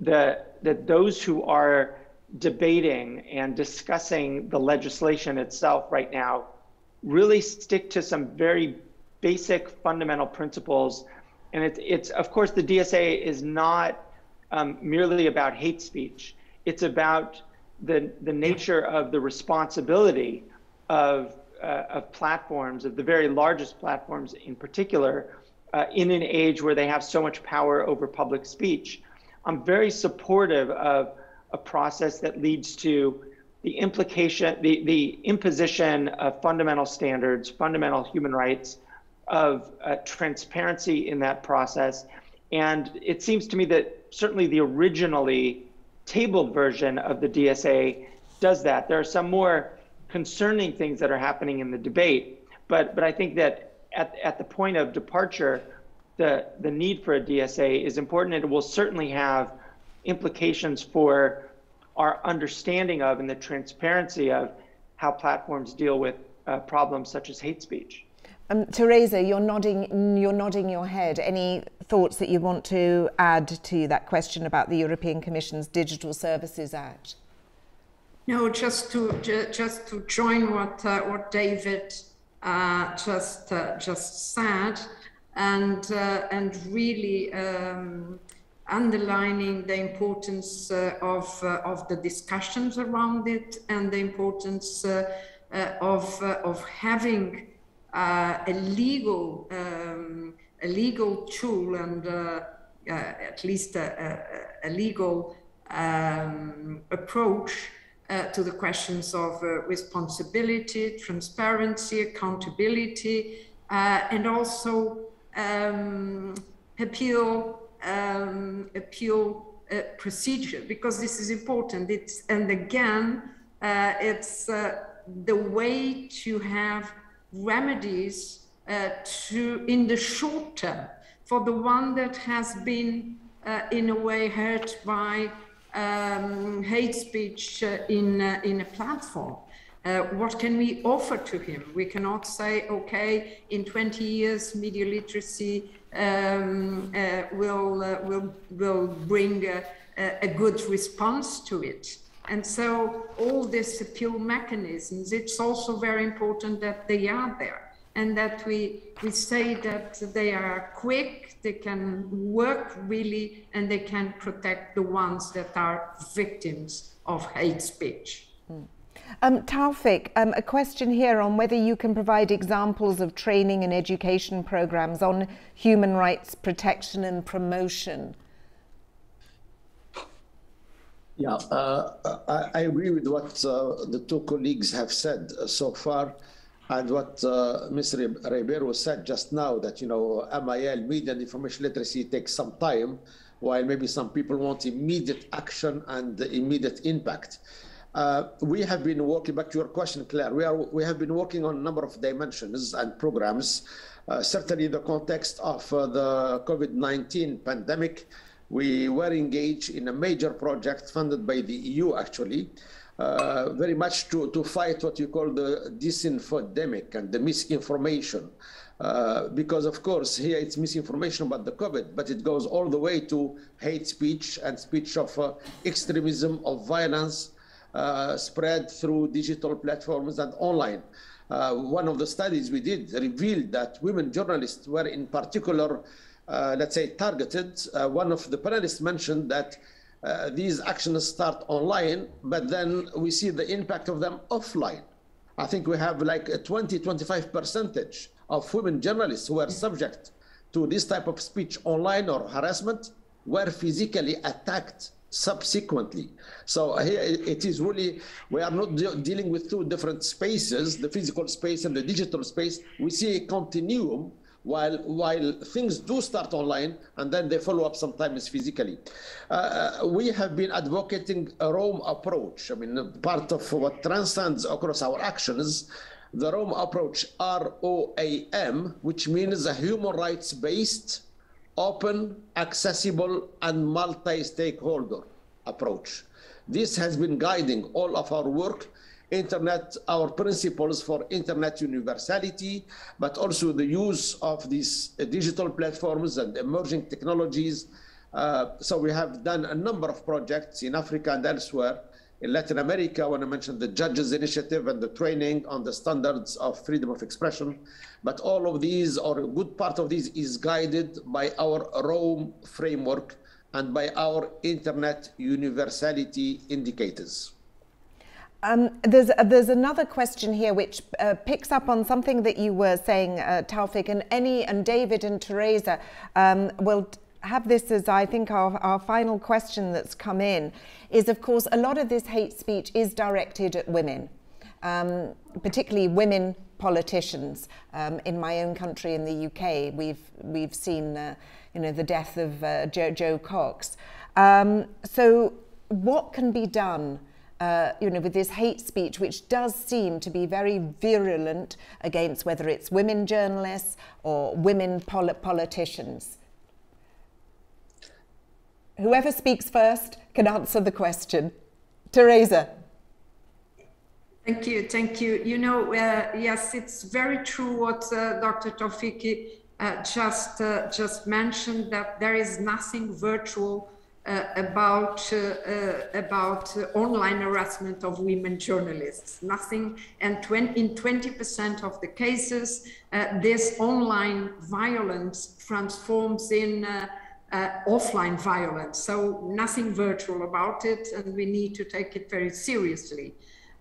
the that those who are debating and discussing the legislation itself right now really stick to some very basic fundamental principles. And it, it's, of course, the DSA is not um, merely about hate speech. It's about the, the nature of the responsibility of, uh, of platforms, of the very largest platforms in particular, uh, in an age where they have so much power over public speech. I'm very supportive of a process that leads to the implication, the, the imposition of fundamental standards, fundamental human rights, of uh, transparency in that process. And it seems to me that certainly the originally tabled version of the DSA does that. There are some more concerning things that are happening in the debate, but but I think that at, at the point of departure, the the need for a DSA is important, and it will certainly have implications for our understanding of and the transparency of how platforms deal with uh, problems such as hate speech. Um, Teresa, you're nodding, you're nodding your head. Any thoughts that you want to add to that question about the European Commission's Digital Services Act? No, just to just to join what uh, what David uh, just uh, just said, and uh, and really um, underlining the importance uh, of, uh, of the discussions around it and the importance uh, of, of having a legal um, a legal tool and at least a, a, a legal um, approach uh, to the questions of uh, responsibility, transparency, accountability, uh, and also um, appeal um, appeal uh, procedure because this is important. It's and again, uh, it's uh, the way to have remedies to in the short term for the one that has been in a way hurt by um, hate speech uh, in, uh, in a platform. Uh, what can we offer to him? We cannot say, okay, in 20 years, media literacy um, uh, will, uh, will, will bring a, a, good response to it. And so all these appeal mechanisms, it's also very important that they are there and that we, we say that they are quick, they can work really, and they can protect the ones that are victims of hate speech. Um, Tawfik, um, a question here on whether you can provide examples of training and education programs on human rights protection and promotion. Yeah, uh, I, I, agree with what uh, the two colleagues have said so far. And what uh, Mr. Ribeiro said just now, that, you know, MIL, media and information literacy, takes some time, while maybe some people want immediate action and immediate impact. Uh, we have been working, back to your question, Claire, we, are, we have been working on a number of dimensions and programs. Uh, certainly in the context of uh, the COVID-19 pandemic, we were engaged in a major project funded by the EU, actually, uh, very much to, to fight what you call the disinfodemic and the misinformation. Uh, because of course here it's misinformation about the COVID, but it goes all the way to hate speech and speech of uh, extremism, of violence spread through digital platforms and online. Uh, one of the studies we did revealed that women journalists were in particular, let's say, targeted. one of the panelists mentioned that uh, these actions start online, but then we see the impact of them offline. I think we have like a 20, 25 percentage of women journalists who are subject to this type of speech online or harassment were physically attacked subsequently. So here it is really, we are not de dealing with two different spaces, the physical space and the digital space. We see a continuum while while things do start online and then they follow up sometimes physically. Uh, uh, we have been advocating a ROAM approach. I mean, part of what transcends across our actions, the ROAM approach, R-O-A-M, which means a human rights-based, open, accessible, and multi-stakeholder approach. This has been guiding all of our work internet, our principles for internet universality, but also the use of these digital platforms and emerging technologies. Uh, so we have done a number of projects in Africa and elsewhere. In Latin America, I want to mention the Judges Initiative and the training on the standards of freedom of expression, but all of these, or a good part of these, is guided by our ROAM framework and by our internet universality indicators. Um, there's, uh, there's another question here which uh, picks up on something that you were saying, uh, Tawfik, and Eni and David and Teresa um, will have this as, I think, our, our final question that's come in, is of course a lot of this hate speech is directed at women, um, particularly women politicians. Um, in my own country, in the UK, we've, we've seen, uh, you know, the death of uh, Jo, Jo Cox. Um, so what can be done uh, you know, with this hate speech, which does seem to be very virulent against whether it's women journalists or women pol politicians. Whoever speaks first can answer the question. Teresa. Thank you, thank you. You know, uh, yes, it's very true what uh, Dr. Tofiki uh, just uh, just mentioned that there is nothing virtual uh, about uh, about online harassment of women journalists. Nothing, and 20, in 20% of the cases, this online violence transforms in uh, offline violence. So nothing virtual about it, and we need to take it very seriously.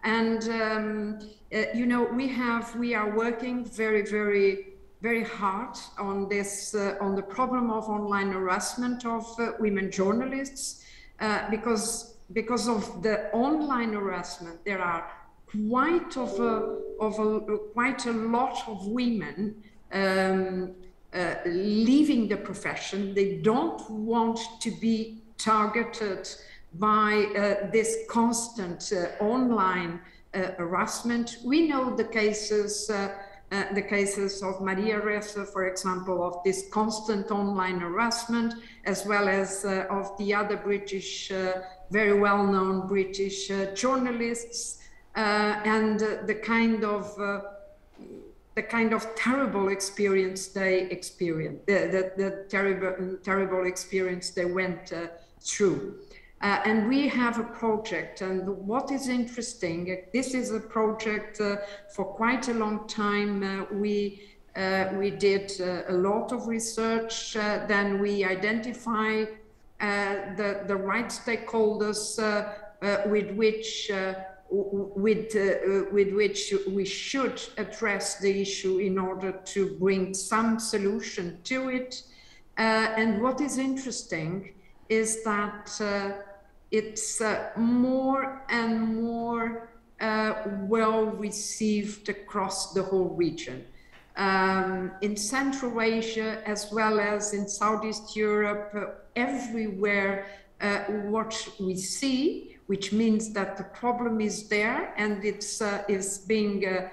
And um, uh, you know, we have we are working very very very hard on this, uh, on the problem of online harassment of uh, women journalists. uh, because because of the online harassment, there are quite of a, of a quite a lot of women um, uh, leaving the profession. They don't want to be targeted by uh, this constant uh, online uh, harassment. We know the cases. Uh, the cases of Maria Ressa, for example, of this constant online harassment, as well as of the other British, very well-known British journalists, and the kind of the kind of terrible experience they experienced, the, the, the terrible, terrible experience they went uh, through. Uh, and we have a project, and what is interesting, this is a project uh, for quite a long time. Uh, we uh, we did uh, a lot of research, then we identify the the right stakeholders with which with, uh, with which we should address the issue in order to bring some solution to it. Uh, and what is interesting is that uh, it's uh, more and more uh, well received across the whole region. Um, in Central Asia, as well as in Southeast Europe, uh, everywhere, what we see which means that the problem is there and it's uh, is being uh,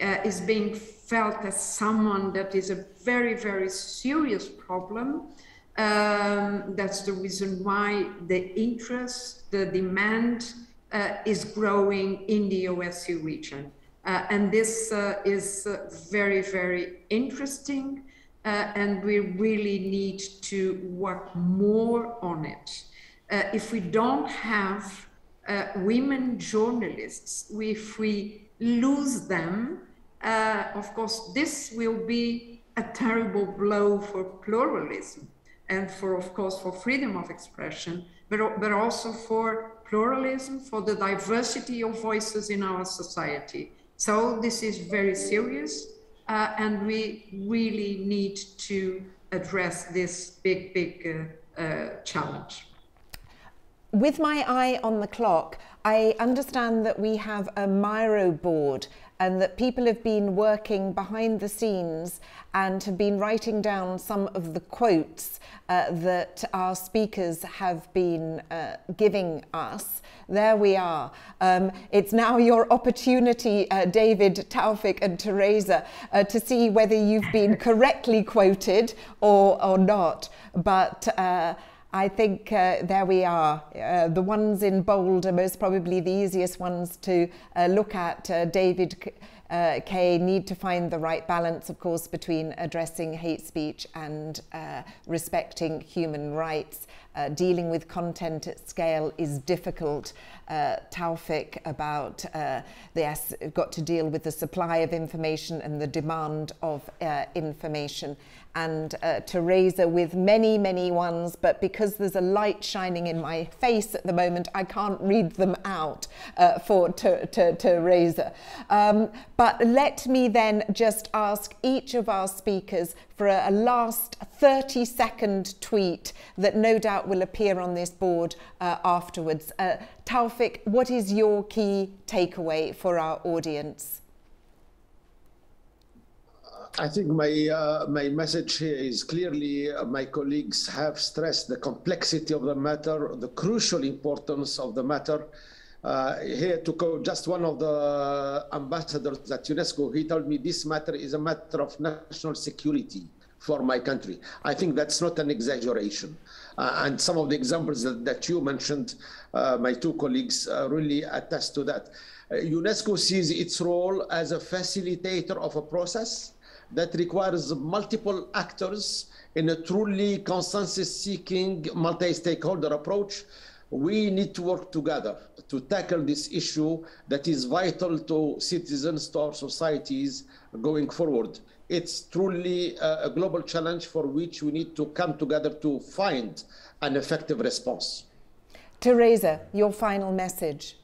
uh, is being felt as someone that is a very very serious problem. Um, that's the reason why the interest, the demand uh, is growing in the OSCE region. Uh, and this uh, is very, very interesting. and we really need to work more on it. if we don't have uh, women journalists, if we lose them, uh, of course, this will be a terrible blow for pluralism and for, of course, for freedom of expression, but, but also for pluralism, for the diversity of voices in our society. So this is very serious, uh, and we really need to address this big, big uh, uh, challenge with my eye on the clock, I understand that we have a Miro board and that people have been working behind the scenes and have been writing down some of the quotes uh, that our speakers have been uh, giving us. There we are. Um, it's now your opportunity, uh, David, Tawfik, and Teresa, uh, to see whether you've been correctly quoted or, or not. But uh, I think uh, there we are. Uh, the ones in bold are most probably the easiest ones to uh, look at. Uh, David uh, Kaye need to find the right balance, of course, between addressing hate speech and uh, respecting human rights. Uh, dealing with content at scale is difficult. Uh, Tawfik about uh, yes, got to deal with the supply of information and the demand of information and uh, Teresa with many, many ones, but because there's a light shining in my face at the moment, I can't read them out uh, for Teresa. Um, but let me then just ask each of our speakers for a, a last 30 second tweet that no doubt will appear on this board uh, afterwards. Uh, Tawfik, what is your key takeaway for our audience? I think my uh, my message here is clearly uh, my colleagues have stressed the complexity of the matter, the crucial importance of the matter. Uh, here to quote just one of the ambassadors at UNESCO, he told me this matter is a matter of national security for my country. I think that's not an exaggeration. Uh, and some of the examples that, that you mentioned, uh, my two colleagues uh, really attest to that. UNESCO sees its role as a facilitator of a process that requires multiple actors in a truly consensus-seeking multi-stakeholder approach. We need to work together to tackle this issue that is vital to citizens, to our societies going forward. It's truly a, global challenge for which we need to come together to find an effective response. Teresa, your final message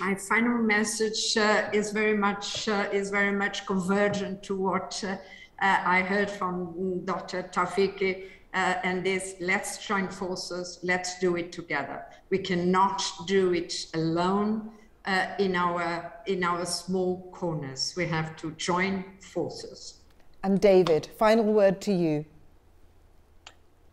my final message uh, is very much uh, is very much convergent to what uh, uh I heard from Dr. Tawfik. Uh, uh, and this let's join forces, let's do it together. We cannot do it alone uh, in, our, in our small corners. We have to join forces. And David, final word to you.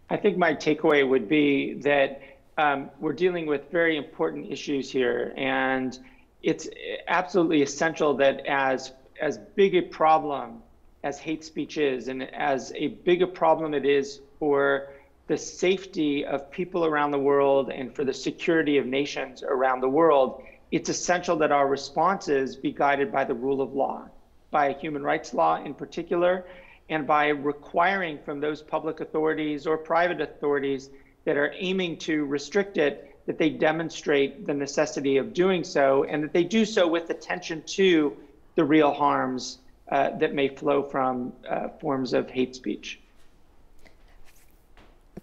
I think my takeaway would be that um, we're dealing with very important issues here, and it's absolutely essential that as as big a problem as hate speech is, and as a big a problem it is for the safety of people around the world and for the security of nations around the world, it's essential that our responses be guided by the rule of law, by human rights law in particular, and by requiring from those public authorities or private authorities that are aiming to restrict it that they demonstrate the necessity of doing so and that they do so with attention to the real harms uh, that may flow from uh, forms of hate speech.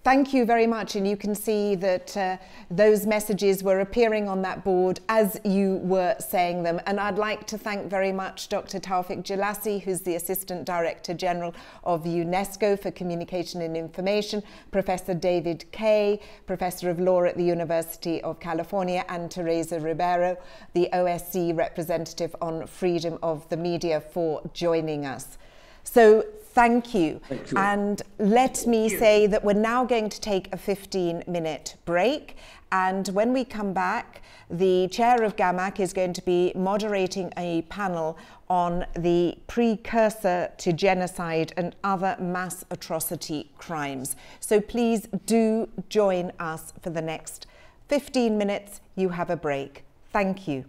Thank you very much. And you can see that uh, those messages were appearing on that board as you were saying them. And I'd like to thank very much Dr. Tawfik Jelassi, who's the Assistant Director General of UNESCO for Communication and Information, Professor David Kaye, Professor of Law at the University of California, and Teresa Ribeiro, the OSCE representative on freedom of the media, for joining us. So thank you. Thank you. And let me say that we're now going to take a 15 minute break. And when we come back, the chair of GAAMAC is going to be moderating a panel on the precursor to genocide and other mass atrocity crimes. So please do join us for the next 15 minutes. You have a break. Thank you.